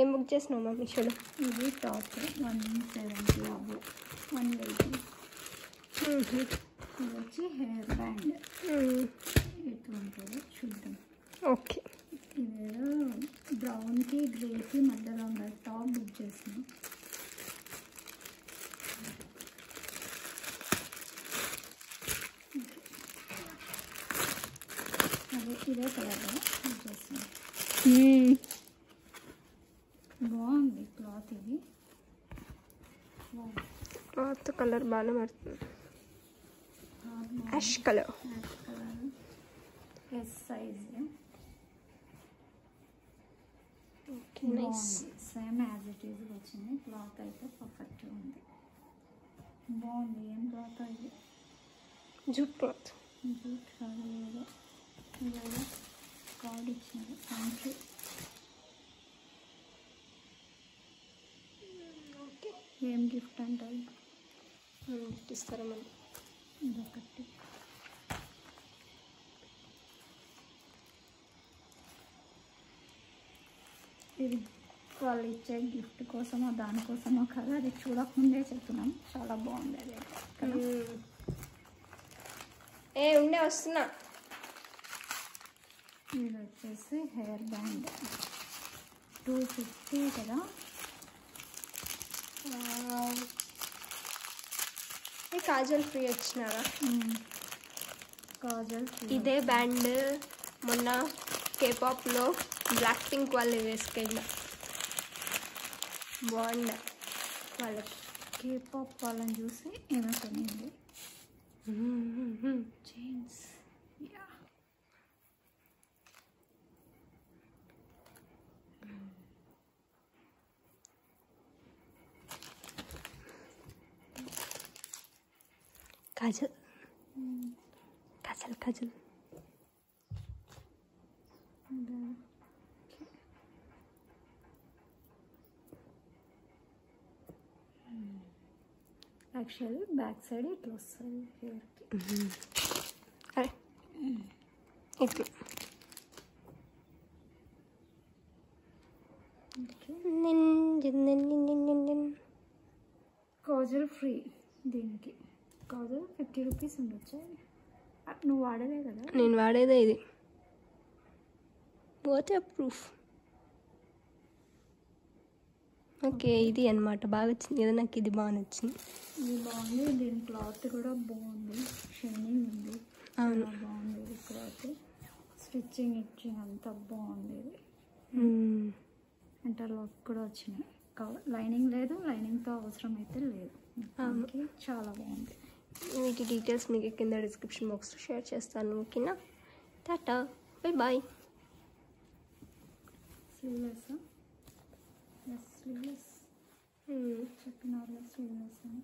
ఏం బుక్ చేసినావు మా మీషోలో ఇది top one seventy above one eighty ఇది వచ్చి హెయిర్ బ్యాండ్ ఎట్లుంటుందో చూద్దాం ఓకే ఇదేదో బ్రౌన్కి గ్రేకి మధ్యలో ఉన్న టాప్ బుక్ చేసిన బాగుంది క్లాత్ ఇది క్లాత్ కలర్ బాగానే పడుతుంది బాగుంది. Ash colour ash colour S size okay nice బాగుంది సేమ్ యాజ్ ఇట్ ఈజ్ వచ్చింది క్లాత్ అయితే పర్ఫెక్ట్ ఉంది బాగుంది ఏం క్లాత్ ఇది జూట్ క్లాత్ జూట్ కాదు ఏదో ఇదేదో కార్డ్ ఇచ్చింది థ్యాంక్ యూ ఓకే ఏం గిఫ్ట్ అంటారు? గిఫ్ట్ ఇస్తారా మనం ఇదొకటి. ఇది వాళ్ళు ఇచ్చే గిఫ్ట్ కోసమో దానికోసమో కదా అది చూడకముందే చెప్తున్నాం. చాలా బాగుంది అది. ఏ ఉండే వస్తున్నా. ఇది వచ్చేసి హెయిర్ బ్యాండ్. టూ ఫిఫ్టీ కదా. కాజల్ ఫ్రీ వచ్చినారా. కాజల్. ఇదే బ్యాండ్ మొన్న కేపాప్లో బ్లాక్ పింక్ వాళ్ళు వేసుకెళ్ళిన. బాగుండ వాళ్ళకి కేపాప్ వాళ్ళని చూసి ఏమో కొనింది chains kajal. Kajal kajal. Actually free दिन की కాజల్ ఫిఫ్టీ రూపీస్ ఉండొచ్చు నువ్వు వాడలే కదా? నేను వాడేదే ఇది. వాటర్ ప్రూఫ్ ఓకే ఇది అన్నమాట. బాగా వచ్చింది. కదా నాకు ఇది బాగా నచ్చింది. ఇది బాగుంది. దీని క్లాత్ కూడా బాగుంది. షైనింగ్ ఉంది. అవును. బాగుంది ఇది క్లాత్. స్టిచ్చింగ్ ఇచ్చి అంత బాగుంది ఇది. మ్మ్. ఇంటర్లాక్ కూడా వచ్చినాయి. లైనింగ్ లేదు. లైనింగ్తో అవసరం అయితే లేదు. చాలా బాగుంది. వీటి డీటెయిల్స్ మీకు కింద డిస్క్రిప్షన్ బాక్స్లో షేర్ చేస్తాను ఓకేనా? Tata bye bye sleeveless sleeveless చెప్పిన స్లీవ్లెస్ అని.